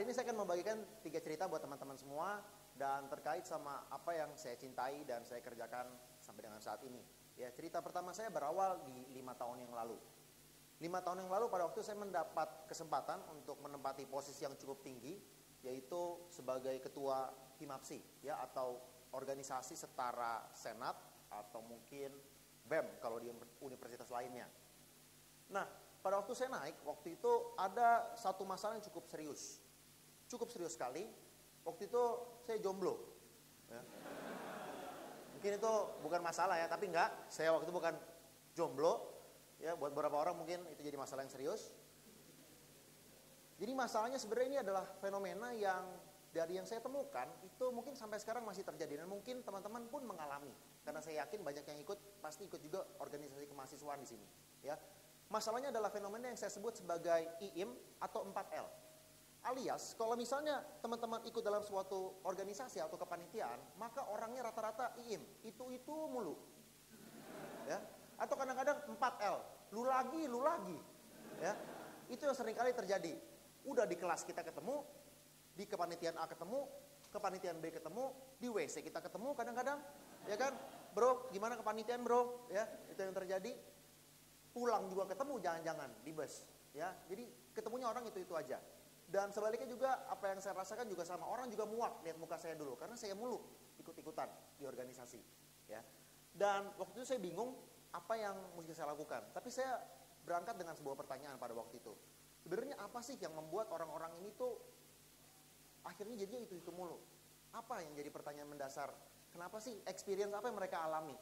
Hari ini saya akan membagikan tiga cerita buat teman-teman semua dan terkait sama apa yang saya cintai dan saya kerjakan sampai dengan saat ini. Ya, cerita pertama saya berawal di lima tahun yang lalu. Lima tahun yang lalu pada waktu saya mendapat kesempatan untuk menempati posisi yang cukup tinggi, yaitu sebagai ketua HIMAPSI, ya atau organisasi setara senat atau mungkin BEM kalau di universitas lainnya. Nah, pada waktu saya naik, waktu itu ada satu masalah yang cukup serius cukup serius sekali. Waktu itu saya jomblo. Ya. Mungkin itu bukan masalah ya, tapi enggak. Saya waktu itu bukan jomblo. Ya, buat beberapa orang mungkin itu jadi masalah yang serius. Jadi masalahnya sebenarnya ini adalah fenomena yang dari yang saya temukan itu mungkin sampai sekarang masih terjadi dan mungkin teman-teman pun mengalami karena saya yakin banyak yang ikut pasti ikut juga organisasi kemahasiswaan di sini ya masalahnya adalah fenomena yang saya sebut sebagai IIM atau 4L Alias, kalau misalnya teman-teman ikut dalam suatu organisasi atau kepanitiaan, maka orangnya rata-rata IIM, itu-itu mulu. Ya. Atau kadang-kadang 4L, lu lagi, lu lagi. Ya. Itu yang sering kali terjadi. Udah di kelas kita ketemu, di kepanitiaan A ketemu, kepanitiaan B ketemu, di WC kita ketemu kadang-kadang, ya kan? Bro, gimana kepanitiaan bro? Ya, itu yang terjadi. Pulang juga ketemu jangan-jangan di bus, ya. Jadi ketemunya orang itu-itu aja. Dan sebaliknya juga apa yang saya rasakan juga sama orang juga muak lihat muka saya dulu karena saya mulu ikut-ikutan di organisasi, ya. Dan waktu itu saya bingung apa yang mesti saya lakukan. Tapi saya berangkat dengan sebuah pertanyaan pada waktu itu. Sebenarnya apa sih yang membuat orang-orang ini tuh akhirnya jadinya itu-itu mulu? Apa yang jadi pertanyaan mendasar? Kenapa sih experience apa yang mereka alami?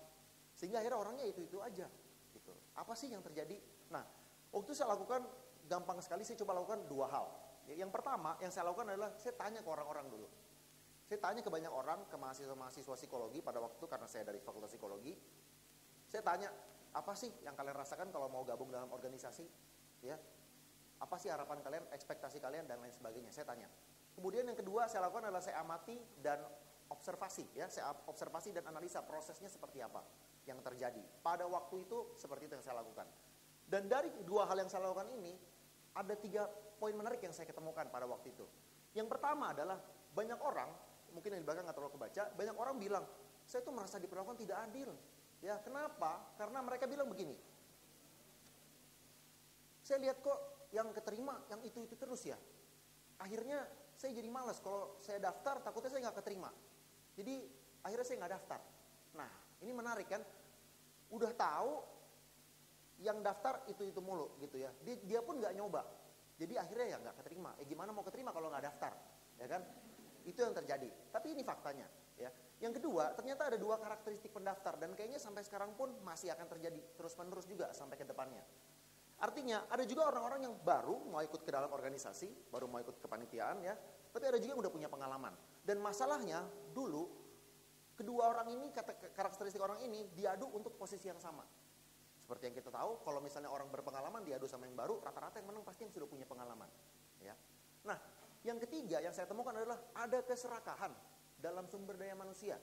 Sehingga akhirnya orangnya itu-itu aja gitu. Apa sih yang terjadi? Nah, waktu itu saya lakukan gampang sekali saya coba lakukan dua hal. Yang pertama yang saya lakukan adalah saya tanya ke orang-orang dulu. Saya tanya ke banyak orang, ke mahasiswa-mahasiswa psikologi pada waktu itu karena saya dari fakultas psikologi. Saya tanya, apa sih yang kalian rasakan kalau mau gabung dalam organisasi? Ya, apa sih harapan kalian, ekspektasi kalian dan lain sebagainya? Saya tanya. Kemudian yang kedua saya lakukan adalah saya amati dan observasi, ya, saya observasi dan analisa prosesnya seperti apa yang terjadi. Pada waktu itu seperti itu yang saya lakukan. Dan dari dua hal yang saya lakukan ini, ada tiga poin menarik yang saya ketemukan pada waktu itu. Yang pertama adalah banyak orang, mungkin yang di belakang nggak terlalu kebaca, banyak orang bilang, saya tuh merasa diperlakukan tidak adil. Ya, kenapa? Karena mereka bilang begini. Saya lihat kok yang keterima, yang itu-itu terus ya. Akhirnya saya jadi malas kalau saya daftar takutnya saya nggak keterima. Jadi akhirnya saya nggak daftar. Nah, ini menarik kan? Udah tahu yang daftar itu itu mulu gitu ya dia, dia pun nggak nyoba jadi akhirnya ya nggak keterima. Eh gimana mau keterima kalau nggak daftar ya kan? Itu yang terjadi. Tapi ini faktanya ya. Yang kedua ternyata ada dua karakteristik pendaftar dan kayaknya sampai sekarang pun masih akan terjadi terus menerus juga sampai ke depannya. Artinya ada juga orang-orang yang baru mau ikut ke dalam organisasi baru mau ikut kepanitiaan ya. Tapi ada juga yang udah punya pengalaman. Dan masalahnya dulu kedua orang ini karakteristik orang ini diadu untuk posisi yang sama seperti yang kita tahu, kalau misalnya orang berpengalaman diadu sama yang baru, rata-rata yang menang pasti yang sudah punya pengalaman. Ya. Nah, yang ketiga yang saya temukan adalah ada keserakahan dalam sumber daya manusia.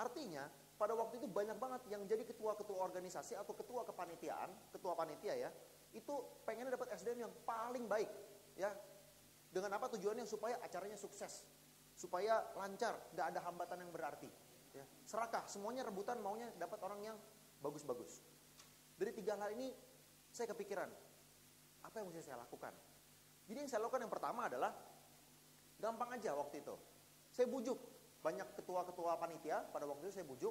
Artinya, pada waktu itu banyak banget yang jadi ketua-ketua organisasi atau ketua kepanitiaan, ketua panitia ya, itu pengennya dapat SDM yang paling baik, ya. Dengan apa tujuannya supaya acaranya sukses, supaya lancar, nggak ada hambatan yang berarti. Ya. Serakah, semuanya rebutan maunya dapat orang yang bagus-bagus. Dari tiga hal ini saya kepikiran, apa yang mesti saya lakukan? Jadi yang saya lakukan yang pertama adalah gampang aja waktu itu. Saya bujuk banyak ketua-ketua panitia pada waktu itu saya bujuk,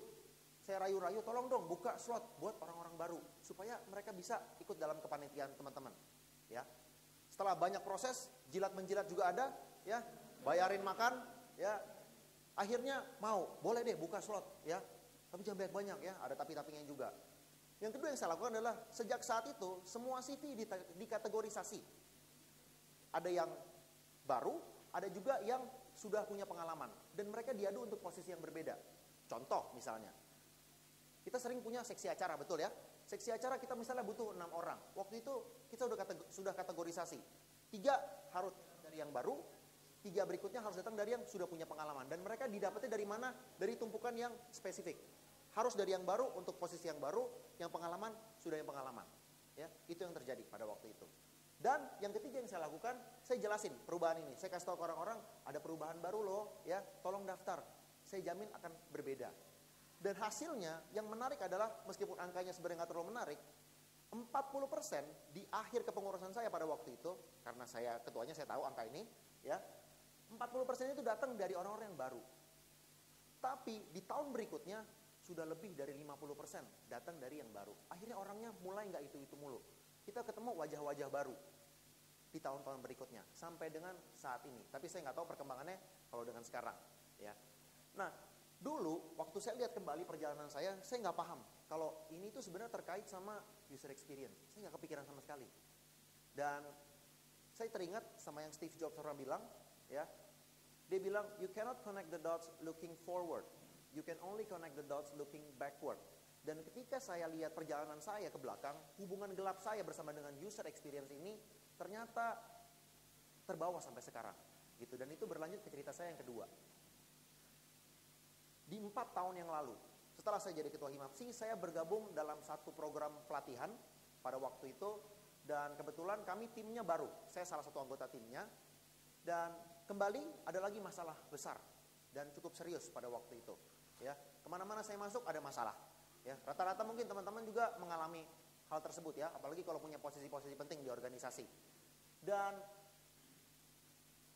saya rayu-rayu tolong dong buka slot buat orang-orang baru supaya mereka bisa ikut dalam kepanitiaan teman-teman. Ya. Setelah banyak proses, jilat menjilat juga ada, ya, bayarin makan, ya. Akhirnya mau, boleh deh buka slot, ya. Tapi jangan banyak-banyak ya, ada tapi-tapinya juga. Yang kedua yang saya lakukan adalah sejak saat itu semua CV dikategorisasi. Ada yang baru, ada juga yang sudah punya pengalaman dan mereka diadu untuk posisi yang berbeda. Contoh misalnya, kita sering punya seksi acara betul ya. Seksi acara kita misalnya butuh enam orang. Waktu itu kita sudah sudah kategorisasi. Tiga harus dari yang baru, tiga berikutnya harus datang dari yang sudah punya pengalaman dan mereka didapatnya dari mana? Dari tumpukan yang spesifik. Harus dari yang baru untuk posisi yang baru, yang pengalaman sudah yang pengalaman. Ya, itu yang terjadi pada waktu itu. Dan yang ketiga yang saya lakukan, saya jelasin perubahan ini. Saya kasih tahu ke orang-orang, ada perubahan baru loh, ya, tolong daftar. Saya jamin akan berbeda. Dan hasilnya yang menarik adalah meskipun angkanya sebenarnya nggak terlalu menarik, 40% di akhir kepengurusan saya pada waktu itu, karena saya ketuanya saya tahu angka ini, ya, 40% itu datang dari orang-orang yang baru. Tapi di tahun berikutnya sudah lebih dari 50% datang dari yang baru. Akhirnya orangnya mulai nggak itu-itu mulu kita ketemu wajah-wajah baru di tahun-tahun berikutnya sampai dengan saat ini. Tapi saya nggak tahu perkembangannya kalau dengan sekarang. Ya. Nah, dulu waktu saya lihat kembali perjalanan saya, saya nggak paham kalau ini tuh sebenarnya terkait sama user experience. Saya nggak kepikiran sama sekali. Dan saya teringat sama yang Steve Jobs pernah bilang, ya, dia bilang you cannot connect the dots looking forward, you can only connect the dots looking backward. Dan ketika saya lihat perjalanan saya ke belakang, hubungan gelap saya bersama dengan user experience ini ternyata terbawa sampai sekarang. Gitu. Dan itu berlanjut ke cerita saya yang kedua. Di empat tahun yang lalu, setelah saya jadi ketua Himapsi, saya bergabung dalam satu program pelatihan pada waktu itu. Dan kebetulan kami timnya baru, saya salah satu anggota timnya. Dan kembali ada lagi masalah besar dan cukup serius pada waktu itu. Ya, ke mana-mana saya masuk ada masalah Ya, rata-rata mungkin teman-teman juga mengalami hal tersebut ya, apalagi kalau punya posisi-posisi penting di organisasi. Dan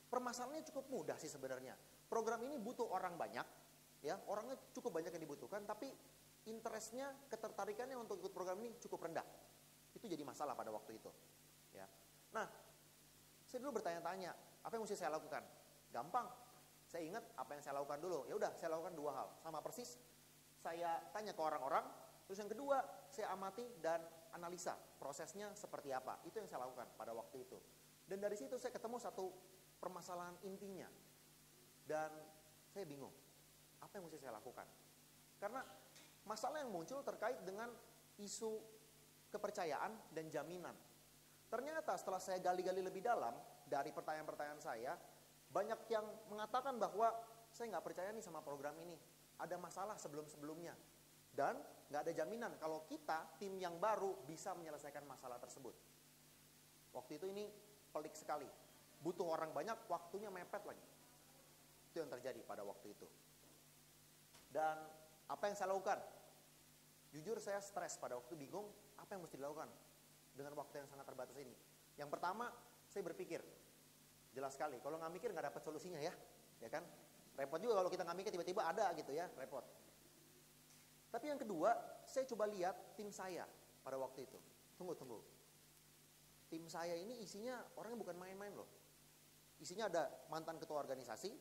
permasalahannya cukup mudah sih sebenarnya. Program ini butuh orang banyak, ya, orangnya cukup banyak yang dibutuhkan, tapi interestnya, ketertarikannya untuk ikut program ini cukup rendah. Itu jadi masalah pada waktu itu. Ya. Nah, saya dulu bertanya-tanya, apa yang mesti saya lakukan? Gampang. Saya ingat apa yang saya lakukan dulu. Ya udah, saya lakukan dua hal. Sama persis saya tanya ke orang-orang, terus yang kedua saya amati dan analisa prosesnya seperti apa. Itu yang saya lakukan pada waktu itu. Dan dari situ saya ketemu satu permasalahan intinya. Dan saya bingung, apa yang mesti saya lakukan? Karena masalah yang muncul terkait dengan isu kepercayaan dan jaminan. Ternyata setelah saya gali-gali lebih dalam dari pertanyaan-pertanyaan saya, banyak yang mengatakan bahwa saya nggak percaya nih sama program ini ada masalah sebelum-sebelumnya. Dan nggak ada jaminan kalau kita, tim yang baru, bisa menyelesaikan masalah tersebut. Waktu itu ini pelik sekali. Butuh orang banyak, waktunya mepet lagi. Itu yang terjadi pada waktu itu. Dan apa yang saya lakukan? Jujur saya stres pada waktu bingung apa yang mesti dilakukan dengan waktu yang sangat terbatas ini. Yang pertama, saya berpikir, jelas sekali, kalau nggak mikir nggak dapat solusinya ya, ya kan? Repot juga kalau kita nggak mikir tiba-tiba ada gitu ya, repot. Tapi yang kedua, saya coba lihat tim saya pada waktu itu. Tunggu, tunggu. Tim saya ini isinya orangnya bukan main-main loh. Isinya ada mantan ketua organisasi,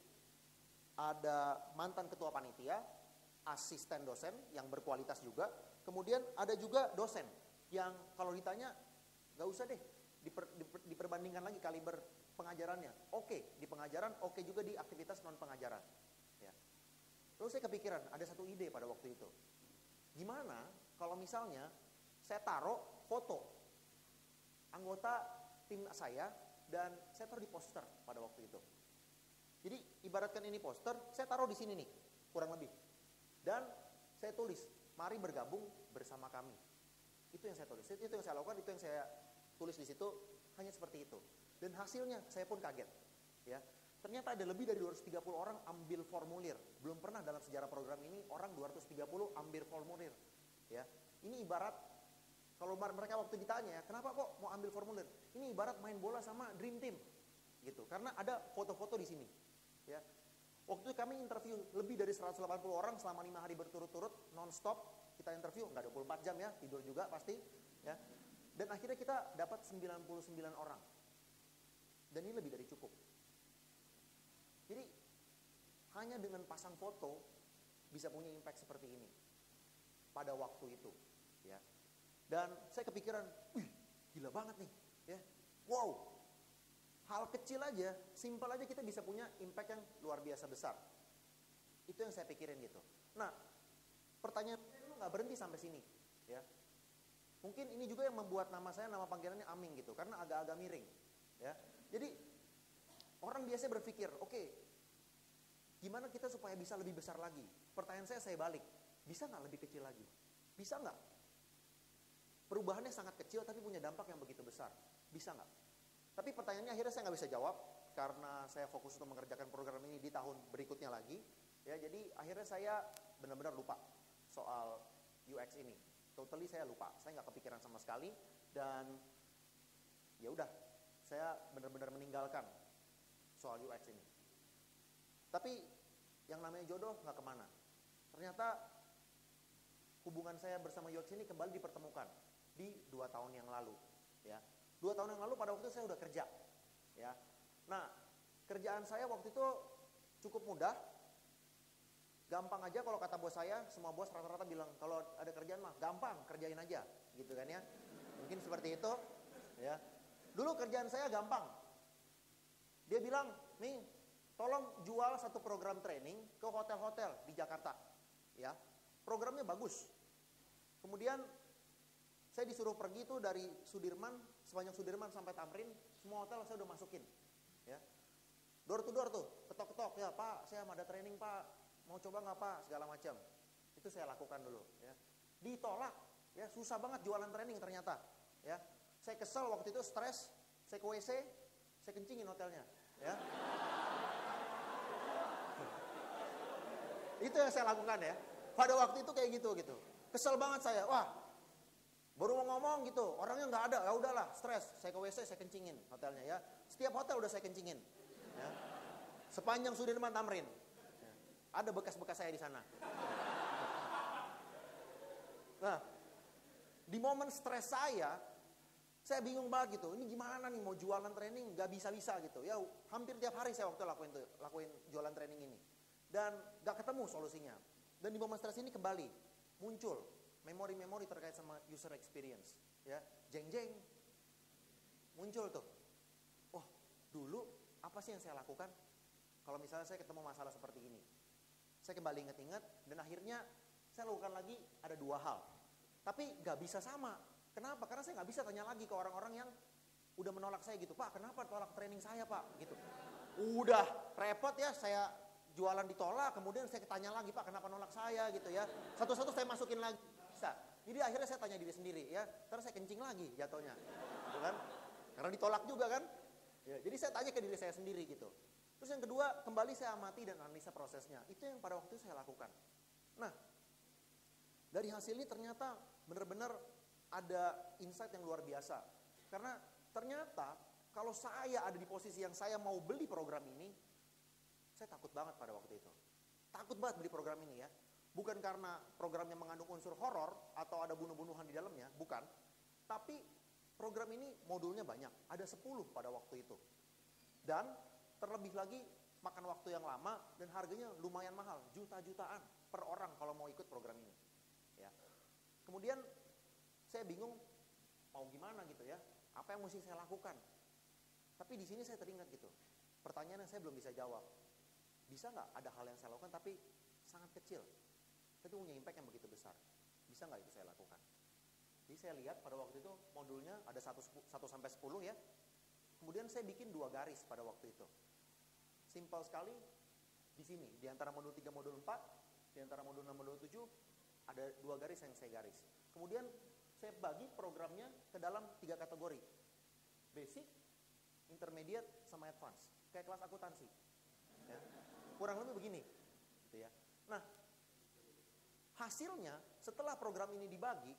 ada mantan ketua panitia, asisten dosen yang berkualitas juga, kemudian ada juga dosen yang kalau ditanya nggak usah deh diper, diper, diperbandingkan lagi kaliber pengajarannya. Oke di pengajaran, oke juga di aktivitas non pengajaran. Ya. Lalu saya kepikiran ada satu ide pada waktu itu. Gimana kalau misalnya saya taruh foto anggota tim saya dan saya taruh di poster pada waktu itu. Jadi ibaratkan ini poster, saya taruh di sini nih, kurang lebih. Dan saya tulis, mari bergabung bersama kami. Itu yang saya tulis, itu yang saya lakukan, itu yang saya tulis di situ hanya seperti itu. Dan hasilnya saya pun kaget. Ya, ternyata ada lebih dari 230 orang ambil formulir. Belum pernah dalam sejarah program ini orang 230 ambil formulir. Ya, ini ibarat kalau mereka waktu ditanya ya, kenapa kok mau ambil formulir? Ini ibarat main bola sama dream team, gitu. Karena ada foto-foto di sini. Ya, waktu itu kami interview lebih dari 180 orang selama lima hari berturut-turut, non-stop. Kita interview, nggak 24 jam ya, tidur juga pasti. Ya, dan akhirnya kita dapat 99 orang. Dan ini lebih dari cukup. Jadi hanya dengan pasang foto bisa punya impact seperti ini pada waktu itu, ya. Dan saya kepikiran, wih, gila banget nih, ya. Wow, hal kecil aja, simpel aja kita bisa punya impact yang luar biasa besar. Itu yang saya pikirin gitu. Nah, pertanyaan lu nggak berhenti sampai sini, ya. Mungkin ini juga yang membuat nama saya nama panggilannya Aming gitu karena agak-agak miring. Ya. Jadi orang biasanya berpikir, oke, okay, gimana kita supaya bisa lebih besar lagi? Pertanyaan saya saya balik, bisa nggak lebih kecil lagi? Bisa nggak? Perubahannya sangat kecil tapi punya dampak yang begitu besar. Bisa nggak? Tapi pertanyaannya akhirnya saya nggak bisa jawab karena saya fokus untuk mengerjakan program ini di tahun berikutnya lagi. Ya, jadi akhirnya saya benar-benar lupa soal UX ini. Totally saya lupa, saya nggak kepikiran sama sekali dan ya udah, saya benar-benar meninggalkan soal UX ini. Tapi yang namanya jodoh nggak ke mana. Ternyata hubungan saya bersama UX ini kembali dipertemukan di dua tahun yang lalu. Ya, dua tahun yang lalu pada waktu itu saya udah kerja. Ya, nah kerjaan saya waktu itu cukup mudah. Gampang aja kalau kata bos saya, semua bos rata-rata bilang kalau ada kerjaan mah gampang kerjain aja, gitu kan ya. Mungkin seperti itu, ya. Dulu kerjaan saya gampang. Dia bilang, nih, tolong jual satu program training ke hotel-hotel di Jakarta, ya. Programnya bagus. Kemudian saya disuruh pergi tuh dari Sudirman, sepanjang Sudirman sampai Tamrin, semua hotel saya udah masukin, ya. Door to door tuh, ketok-ketok ya, Pak, saya ada training Pak, mau coba nggak pak segala macam itu saya lakukan dulu ya ditolak ya susah banget jualan training ternyata ya saya kesel waktu itu stres saya ke WC saya kencingin hotelnya ya. Itu yang saya lakukan ya. Pada waktu itu kayak gitu gitu. Kesel banget saya wah baru mau ngomong gitu. Orangnya nggak ada ya udahlah stres. Saya ke WC saya kencingin hotelnya ya. Setiap hotel udah saya kencingin ya. Sepanjang Sudirman Tamrin ada bekas-bekas saya di sana. Nah, di momen stres saya, saya bingung banget gitu. Ini gimana nih mau jualan training Gak bisa-bisa gitu. Ya hampir tiap hari saya waktu lakuin tuh, lakuin jualan training ini. Dan gak ketemu solusinya. Dan di momen stres ini kembali muncul memori-memori terkait sama user experience. Ya, jeng-jeng muncul tuh. Wah, dulu apa sih yang saya lakukan? Kalau misalnya saya ketemu masalah seperti ini, saya kembali ingat-ingat dan akhirnya saya lakukan lagi ada dua hal. Tapi gak bisa sama. Kenapa? Karena saya gak bisa tanya lagi ke orang-orang yang udah menolak saya gitu. Pak, kenapa tolak training saya pak? Gitu. Udah repot ya saya jualan ditolak, kemudian saya tanya lagi pak kenapa nolak saya gitu ya. Satu-satu saya masukin lagi. Bisa. Jadi akhirnya saya tanya diri sendiri ya. Terus saya kencing lagi jatuhnya. Gitu kan? Karena ditolak juga kan. Ya, jadi saya tanya ke diri saya sendiri gitu. Terus yang kedua, kembali saya amati dan analisa prosesnya. Itu yang pada waktu itu saya lakukan. Nah, dari hasil ini ternyata benar-benar ada insight yang luar biasa. Karena ternyata kalau saya ada di posisi yang saya mau beli program ini, saya takut banget pada waktu itu. Takut banget beli program ini ya. Bukan karena programnya mengandung unsur horor atau ada bunuh-bunuhan di dalamnya, bukan. Tapi program ini modulnya banyak, ada 10 pada waktu itu. Dan Terlebih lagi makan waktu yang lama dan harganya lumayan mahal, juta-jutaan per orang kalau mau ikut program ini. Ya. Kemudian saya bingung mau gimana gitu ya, apa yang mesti saya lakukan. Tapi di sini saya teringat gitu, pertanyaan yang saya belum bisa jawab. Bisa nggak ada hal yang saya lakukan tapi sangat kecil, tapi punya impact yang begitu besar. Bisa nggak itu saya lakukan? Jadi saya lihat pada waktu itu modulnya ada 1, 1 sampai 10 ya. Kemudian saya bikin dua garis pada waktu itu. Simpel sekali di sini, di antara modul 3 modul 4, di antara modul 6 modul 7 ada dua garis yang saya garis. Kemudian saya bagi programnya ke dalam tiga kategori. Basic, intermediate, sama advance. Kayak kelas akuntansi. Ya. Kurang lebih begini. Gitu ya. Nah, hasilnya setelah program ini dibagi,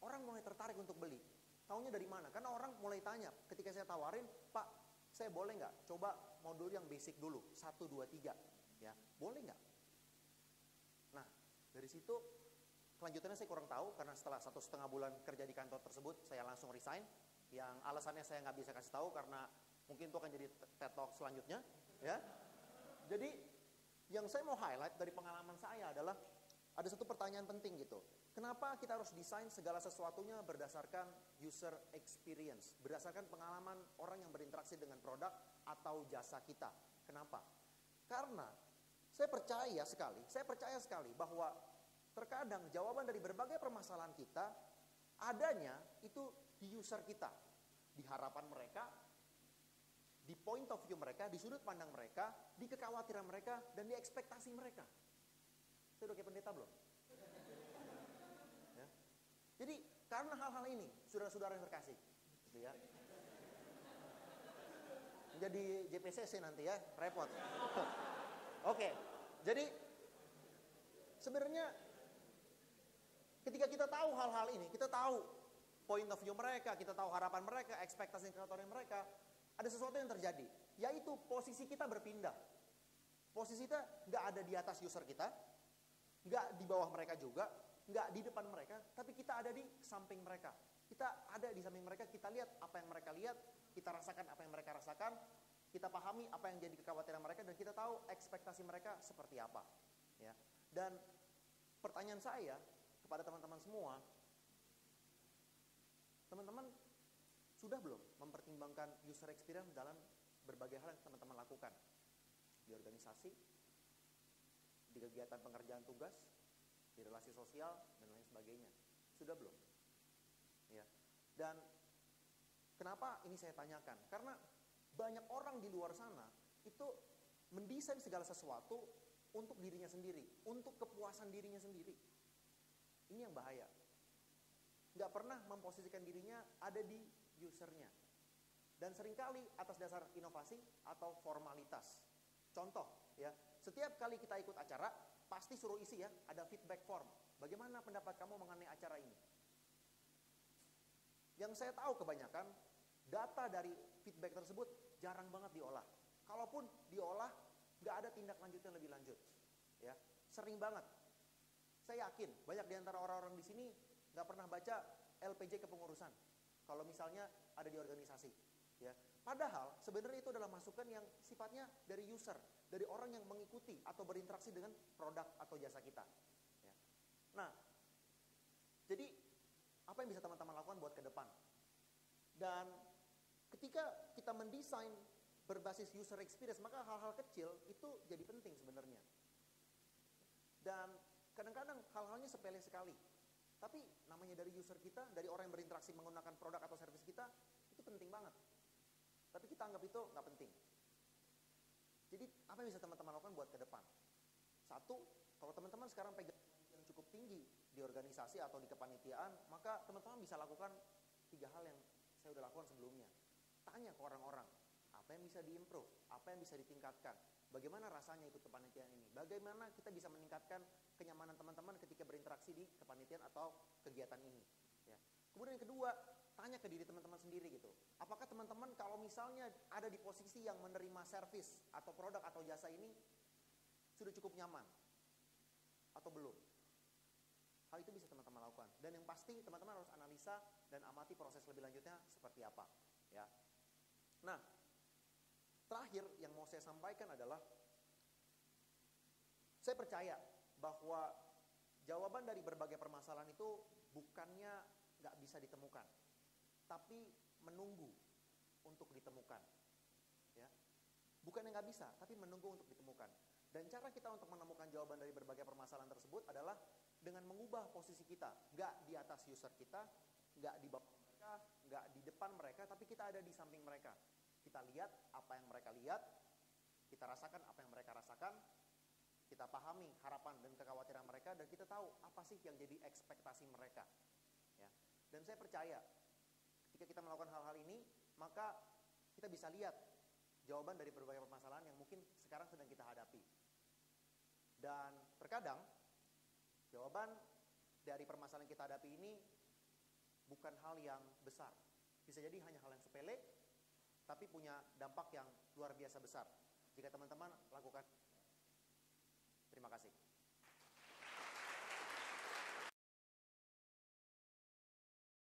orang mulai tertarik untuk beli. Taunya dari mana? Karena orang mulai tanya, ketika saya tawarin, Pak, saya boleh nggak coba modul yang basic dulu, satu dua tiga, ya boleh nggak? Nah dari situ kelanjutannya saya kurang tahu karena setelah satu setengah bulan kerja di kantor tersebut saya langsung resign. Yang alasannya saya nggak bisa kasih tahu karena mungkin itu akan jadi TED Talk selanjutnya, ya. Jadi yang saya mau highlight dari pengalaman saya adalah ada satu pertanyaan penting gitu. Kenapa kita harus desain segala sesuatunya berdasarkan user experience, berdasarkan pengalaman orang yang berinteraksi dengan produk atau jasa kita? Kenapa? Karena saya percaya sekali, saya percaya sekali bahwa terkadang jawaban dari berbagai permasalahan kita adanya itu di user kita, di harapan mereka, di point of view mereka, di sudut pandang mereka, di kekhawatiran mereka, dan di ekspektasi mereka. Saya udah kayak pendeta belum? Jadi karena hal-hal ini, saudara-saudara yang terkasih, gitu ya. jadi JPCC nanti ya, repot. Oke, jadi sebenarnya ketika kita tahu hal-hal ini, kita tahu point of view mereka, kita tahu harapan mereka, ekspektasi kreator mereka, ada sesuatu yang terjadi, yaitu posisi kita berpindah. Posisi kita nggak ada di atas user kita, nggak di bawah mereka juga, nggak di depan mereka, tapi kita ada di samping mereka. Kita ada di samping mereka, kita lihat apa yang mereka lihat, kita rasakan apa yang mereka rasakan, kita pahami apa yang jadi kekhawatiran mereka dan kita tahu ekspektasi mereka seperti apa. Ya. Dan pertanyaan saya kepada teman-teman semua, teman-teman sudah belum mempertimbangkan user experience dalam berbagai hal yang teman-teman lakukan di organisasi, di kegiatan pengerjaan tugas, di relasi sosial dan lain sebagainya. Sudah belum? Ya. Dan kenapa ini saya tanyakan? Karena banyak orang di luar sana itu mendesain segala sesuatu untuk dirinya sendiri, untuk kepuasan dirinya sendiri. Ini yang bahaya. Nggak pernah memposisikan dirinya ada di usernya. Dan sering kali atas dasar inovasi atau formalitas. Contoh, ya, setiap kali kita ikut acara, pasti suruh isi ya, ada feedback form. Bagaimana pendapat kamu mengenai acara ini? Yang saya tahu kebanyakan, data dari feedback tersebut jarang banget diolah. Kalaupun diolah, nggak ada tindak lanjut yang lebih lanjut. Ya, sering banget. Saya yakin banyak di antara orang-orang di sini nggak pernah baca LPJ kepengurusan. Kalau misalnya ada di organisasi, ya. Padahal sebenarnya itu adalah masukan yang sifatnya dari user, dari orang yang mengikuti atau berinteraksi dengan produk atau jasa kita. Ya. Nah, jadi apa yang bisa teman-teman lakukan buat ke depan? Dan ketika kita mendesain berbasis user experience, maka hal-hal kecil itu jadi penting sebenarnya. Dan kadang-kadang hal-halnya sepele sekali. Tapi namanya dari user kita, dari orang yang berinteraksi menggunakan produk atau service kita, itu penting banget. Tapi kita anggap itu nggak penting. Jadi apa yang bisa teman-teman lakukan buat ke depan? Satu, kalau teman-teman sekarang pegang yang cukup tinggi di organisasi atau di kepanitiaan, maka teman-teman bisa lakukan tiga hal yang saya udah lakukan sebelumnya. Tanya ke orang-orang, apa yang bisa diimprove, apa yang bisa ditingkatkan, bagaimana rasanya ikut kepanitiaan ini, bagaimana kita bisa meningkatkan kenyamanan teman-teman ketika berinteraksi di kepanitiaan atau kegiatan ini. Ya. Kemudian yang kedua, tanya ke diri teman-teman sendiri gitu. Apakah teman-teman kalau misalnya ada di posisi yang menerima servis atau produk atau jasa ini sudah cukup nyaman atau belum? Hal itu bisa teman-teman lakukan. Dan yang pasti teman-teman harus analisa dan amati proses lebih lanjutnya seperti apa. Ya. Nah, terakhir yang mau saya sampaikan adalah saya percaya bahwa jawaban dari berbagai permasalahan itu bukannya nggak bisa ditemukan, tapi menunggu untuk ditemukan. Ya, bukan yang nggak bisa, tapi menunggu untuk ditemukan. Dan cara kita untuk menemukan jawaban dari berbagai permasalahan tersebut adalah dengan mengubah posisi kita, nggak di atas user kita, nggak di bawah mereka, nggak di depan mereka, tapi kita ada di samping mereka. Kita lihat apa yang mereka lihat, kita rasakan apa yang mereka rasakan, kita pahami harapan dan kekhawatiran mereka, dan kita tahu apa sih yang jadi ekspektasi mereka. Ya. Dan saya percaya, ketika kita melakukan hal-hal ini, maka kita bisa lihat jawaban dari berbagai permasalahan yang mungkin sekarang sedang kita hadapi. Dan terkadang Jawaban dari permasalahan yang kita hadapi ini bukan hal yang besar. Bisa jadi hanya hal yang sepele, tapi punya dampak yang luar biasa besar. Jika teman-teman lakukan. Terima kasih.